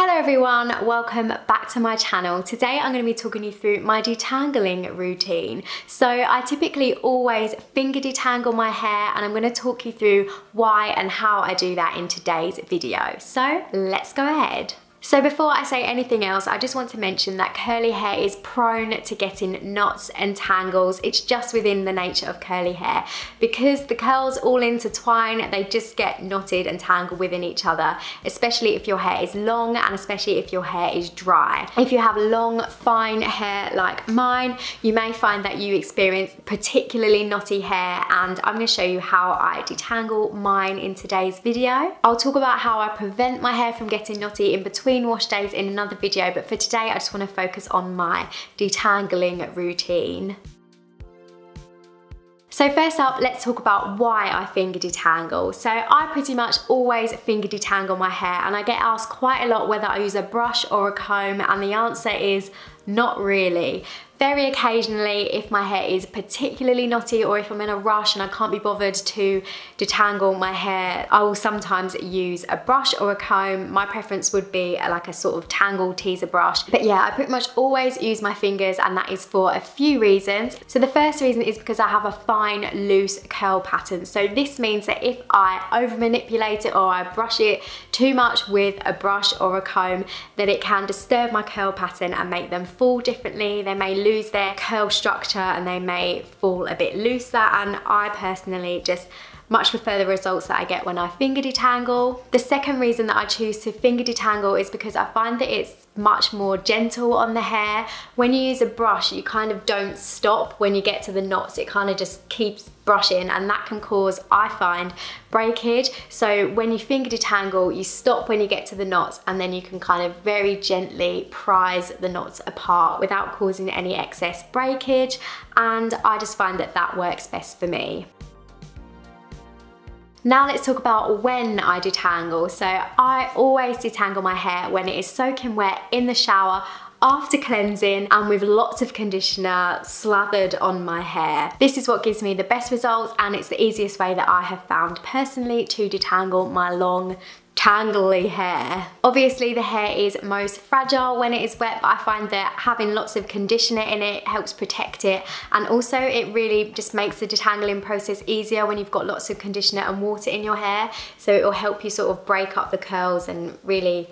Hello everyone, welcome back to my channel. Today I'm going to be talking you through my detangling routine. So I typically always finger detangle my hair and I'm going to talk you through why and how I do that in today's video. So let's go ahead. So before I say anything else, I just want to mention that curly hair is prone to getting knots and tangles. It's just within the nature of curly hair. Because the curls all intertwine, they just get knotted and tangled within each other, especially if your hair is long and especially if your hair is dry. If you have long, fine hair like mine, you may find that you experience particularly knotty hair and I'm gonna show you how I detangle mine in today's video. I'll talk about how I prevent my hair from getting knotty in between wash days in another video, but for today I just wanna focus on my detangling routine. So first up, let's talk about why I finger detangle. So I pretty much always finger detangle my hair and I get asked quite a lot whether I use a brush or a comb and the answer is not really. Very occasionally, if my hair is particularly knotty or if I'm in a rush and I can't be bothered to detangle my hair, I will sometimes use a brush or a comb. My preference would be uh, like a sort of Tangle Teezer brush. But yeah, I pretty much always use my fingers and that is for a few reasons. So the first reason is because I have a fine, loose curl pattern. So this means that if I over manipulate it or I brush it too much with a brush or a comb, then it can disturb my curl pattern and make them fall differently. They may lose their curl structure and they may fall a bit looser. And I personally just much prefer the results that I get when I finger detangle. The second reason that I choose to finger detangle is because I find that it's much more gentle on the hair. When you use a brush, you kind of don't stop when you get to the knots. It kind of just keeps brushing and that can cause, I find, breakage. So when you finger detangle, you stop when you get to the knots and then you can kind of very gently prise the knots apart without causing any excess breakage. And I just find that that works best for me. Now let's talk about when I detangle. So I always detangle my hair when it is soaking wet in the shower after cleansing and with lots of conditioner slathered on my hair. This is what gives me the best results and it's the easiest way that I have found personally to detangle my long tangly hair. Obviously the hair is most fragile when it is wet but I find that having lots of conditioner in it helps protect it and also it really just makes the detangling process easier when you've got lots of conditioner and water in your hair so it will help you sort of break up the curls and really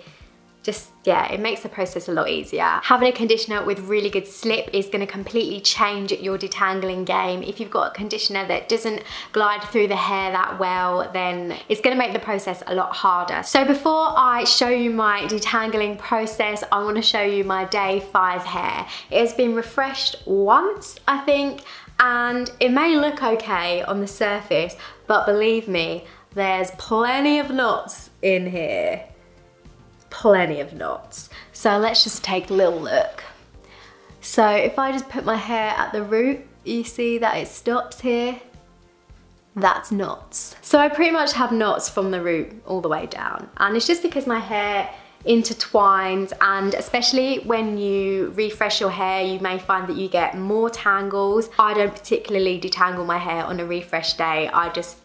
just, yeah, it makes the process a lot easier. Having a conditioner with really good slip is gonna completely change your detangling game. If you've got a conditioner that doesn't glide through the hair that well, then it's gonna make the process a lot harder. So before I show you my detangling process, I wanna show you my day five hair. It has been refreshed once, I think, and it may look okay on the surface, but believe me, there's plenty of knots in here plenty of knots. So let's just take a little look. So if I just put my hair at the root, you see that it stops here? That's knots. So I pretty much have knots from the root all the way down. And it's just because my hair intertwines and especially when you refresh your hair you may find that you get more tangles. I don't particularly detangle my hair on a refresh day. I just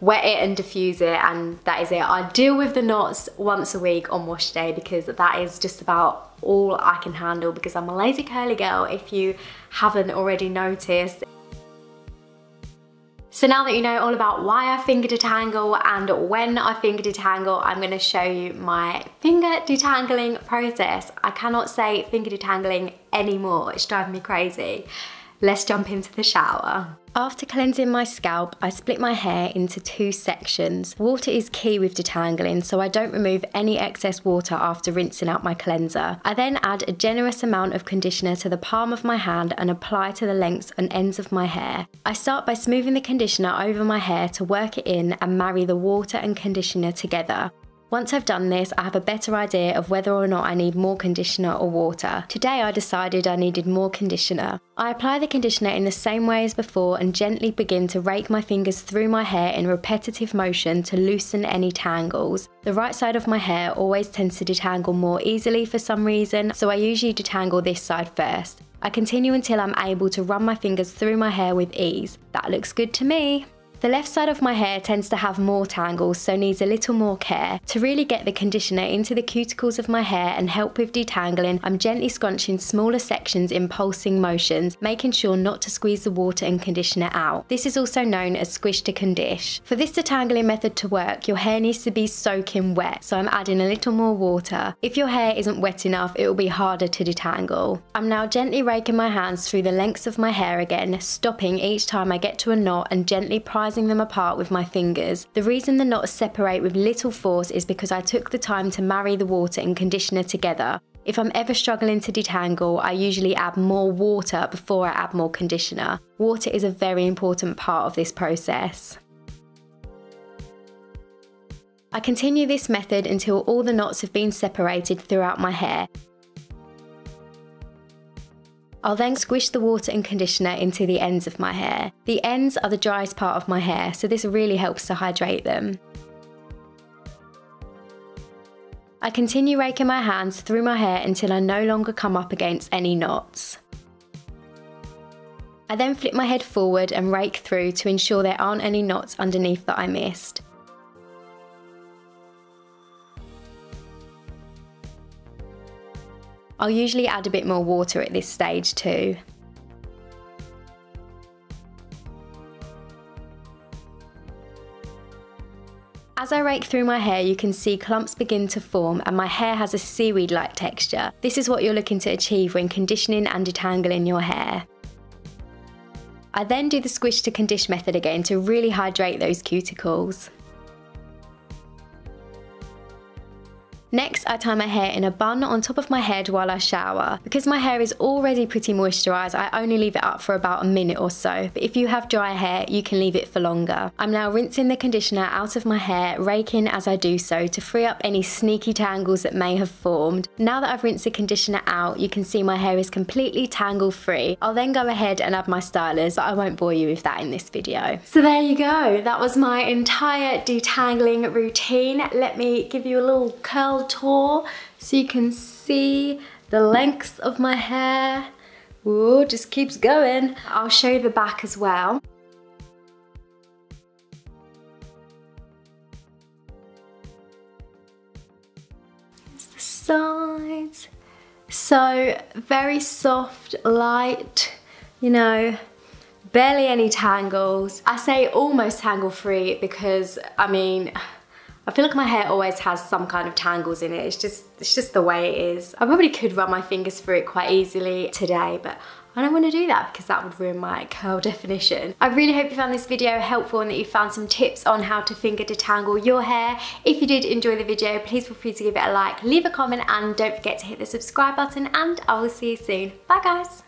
wet it and diffuse it and that is it. I deal with the knots once a week on wash day because that is just about all I can handle because I'm a lazy curly girl if you haven't already noticed. So now that you know all about why I finger detangle and when I finger detangle, I'm gonna show you my finger detangling process. I cannot say finger detangling anymore, it's driving me crazy. Let's jump into the shower. After cleansing my scalp, I split my hair into two sections. Water is key with detangling, so I don't remove any excess water after rinsing out my cleanser. I then add a generous amount of conditioner to the palm of my hand and apply to the lengths and ends of my hair. I start by smoothing the conditioner over my hair to work it in and marry the water and conditioner together. Once I've done this, I have a better idea of whether or not I need more conditioner or water. Today I decided I needed more conditioner. I apply the conditioner in the same way as before and gently begin to rake my fingers through my hair in repetitive motion to loosen any tangles. The right side of my hair always tends to detangle more easily for some reason, so I usually detangle this side first. I continue until I'm able to run my fingers through my hair with ease. That looks good to me. The left side of my hair tends to have more tangles so needs a little more care. To really get the conditioner into the cuticles of my hair and help with detangling, I'm gently scrunching smaller sections in pulsing motions, making sure not to squeeze the water and conditioner out. This is also known as squish to condish. For this detangling method to work, your hair needs to be soaking wet, so I'm adding a little more water. If your hair isn't wet enough, it will be harder to detangle. I'm now gently raking my hands through the lengths of my hair again, stopping each time I get to a knot and gently prizing them apart with my fingers. The reason the knots separate with little force is because I took the time to marry the water and conditioner together. If I'm ever struggling to detangle, I usually add more water before I add more conditioner. Water is a very important part of this process. I continue this method until all the knots have been separated throughout my hair. I'll then squish the water and conditioner into the ends of my hair. The ends are the driest part of my hair, so this really helps to hydrate them. I continue raking my hands through my hair until I no longer come up against any knots. I then flip my head forward and rake through to ensure there aren't any knots underneath that I missed. I'll usually add a bit more water at this stage too. As I rake through my hair, you can see clumps begin to form and my hair has a seaweed-like texture. This is what you're looking to achieve when conditioning and detangling your hair. I then do the squish to condish method again to really hydrate those cuticles. Next, I tie my hair in a bun on top of my head while I shower. Because my hair is already pretty moisturised, I only leave it up for about a minute or so, but if you have dry hair, you can leave it for longer. I'm now rinsing the conditioner out of my hair, raking as I do so to free up any sneaky tangles that may have formed. Now that I've rinsed the conditioner out, you can see my hair is completely tangle free. I'll then go ahead and add my stylers, but I won't bore you with that in this video. So there you go, that was my entire detangling routine. Let me give you a little curl tour so you can see the lengths of my hair. Ooh, just keeps going. I'll show you the back as well. Here's the sides. So very soft, light, you know, barely any tangles. I say almost tangle free because, I mean, I feel like my hair always has some kind of tangles in it. It's just, it's just the way it is. I probably could run my fingers through it quite easily today, but I don't want to do that because that would ruin my curl definition. I really hope you found this video helpful and that you found some tips on how to finger detangle your hair. If you did enjoy the video, please feel free to give it a like, leave a comment and don't forget to hit the subscribe button and I will see you soon. Bye guys!